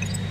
you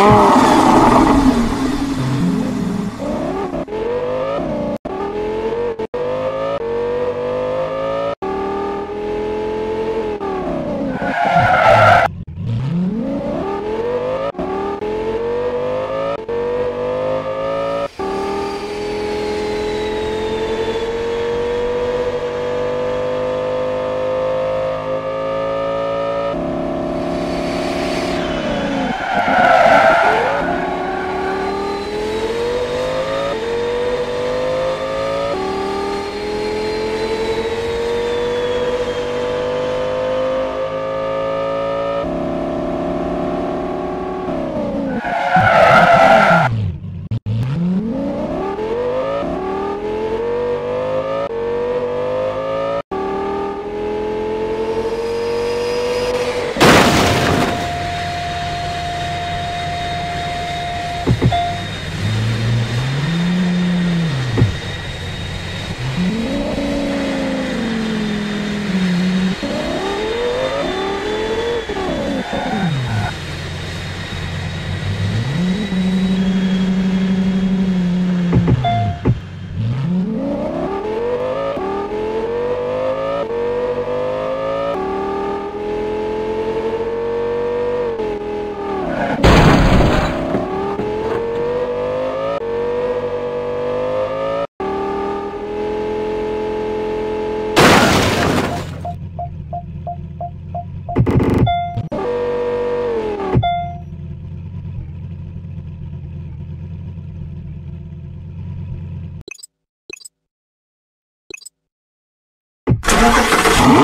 Oh.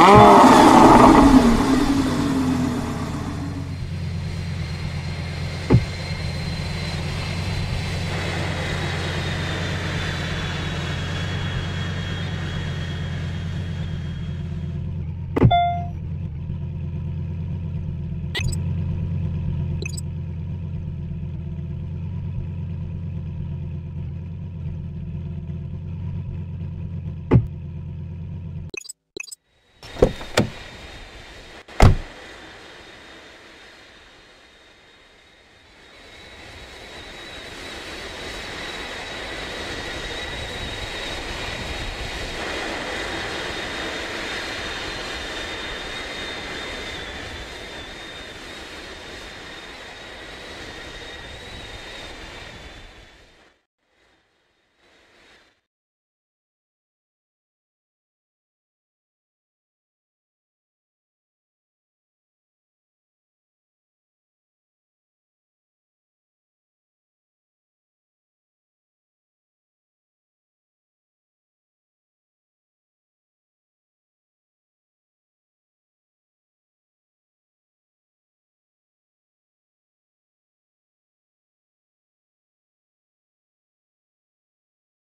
Oh.